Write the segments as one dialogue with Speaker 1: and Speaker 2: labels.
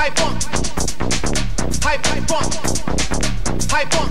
Speaker 1: Pipe on. Pipe, pipe on. Pipe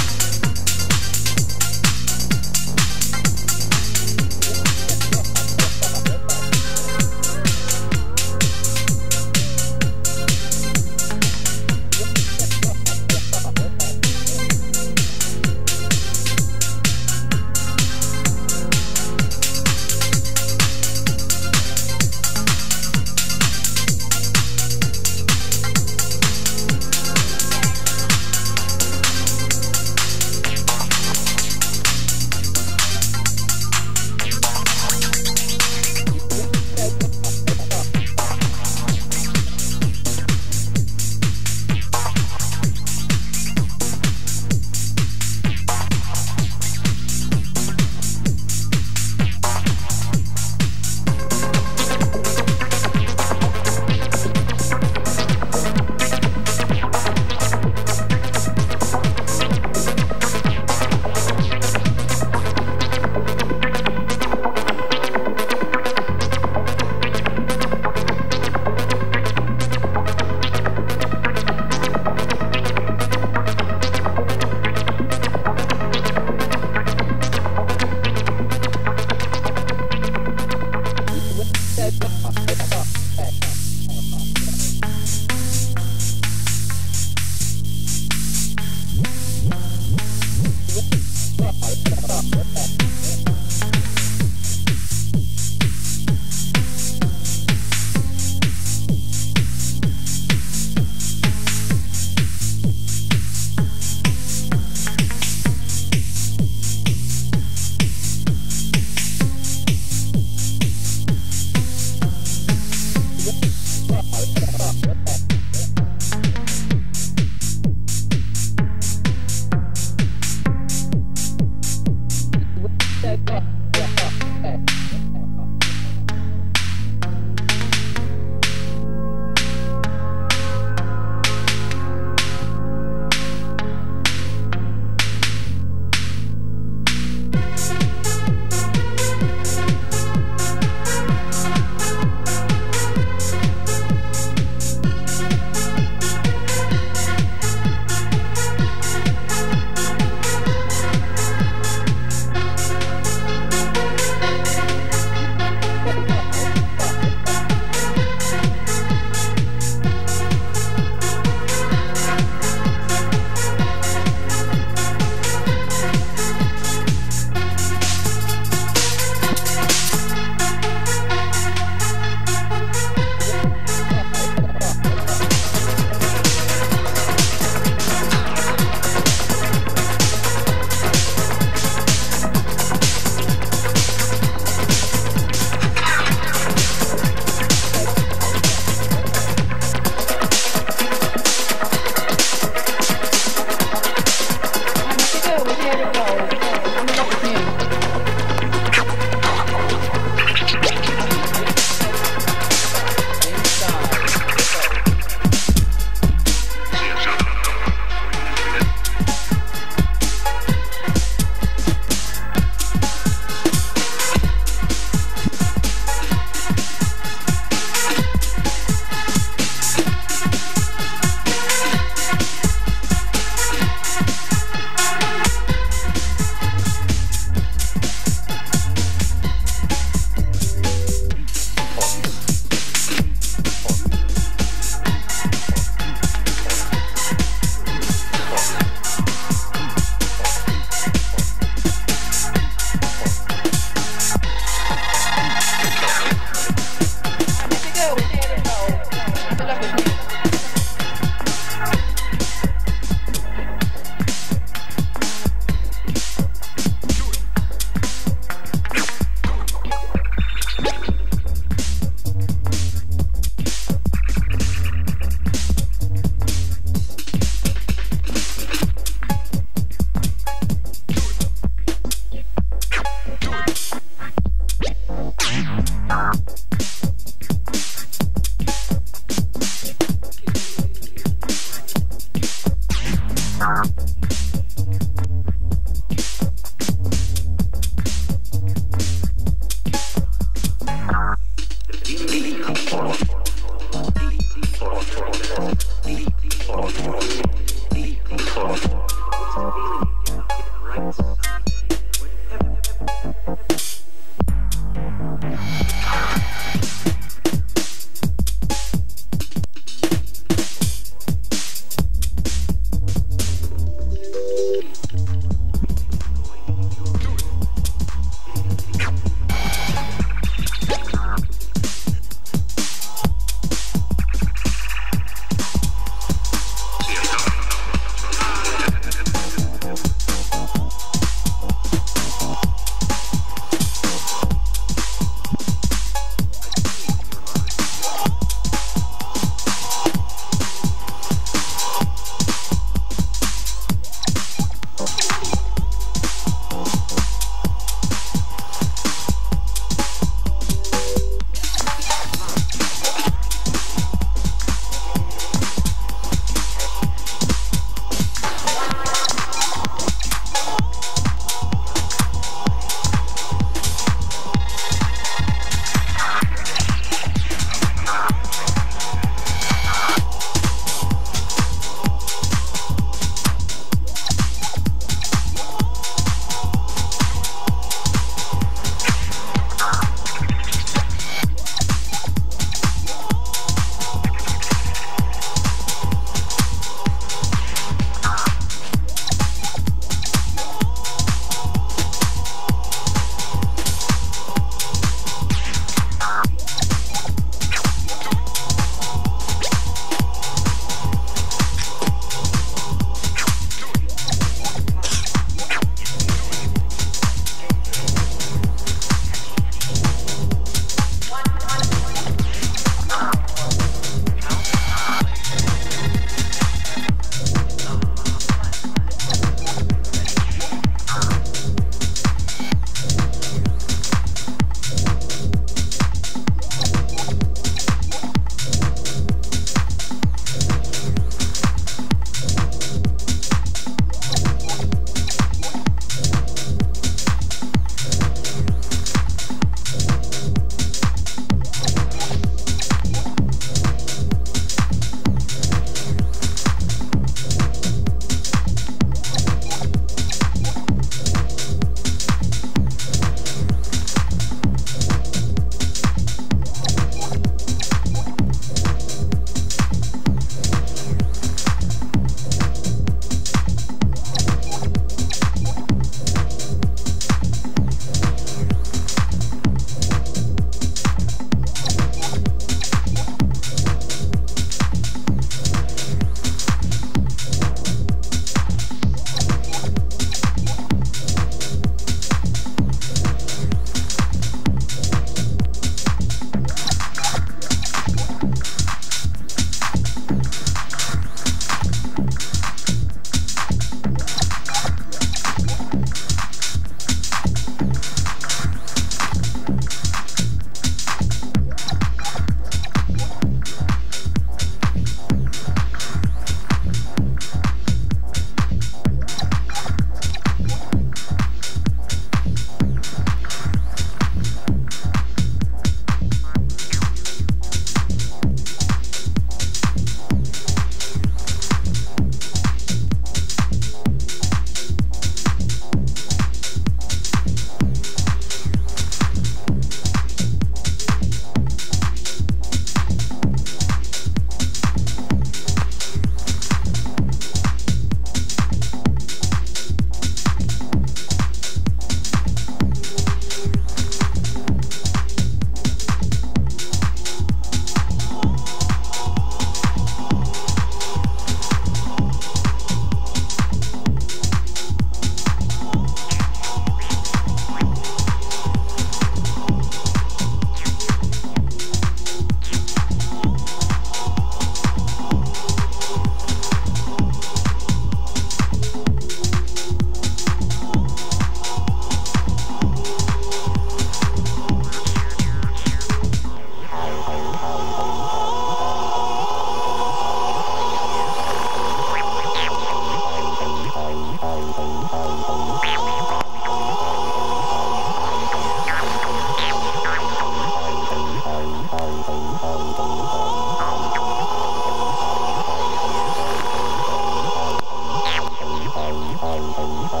Speaker 2: 红。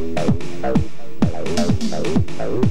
Speaker 2: Oh, oh, oh, oh, oh.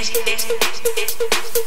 Speaker 1: deixa, deixa, deixa, deixa, deixa.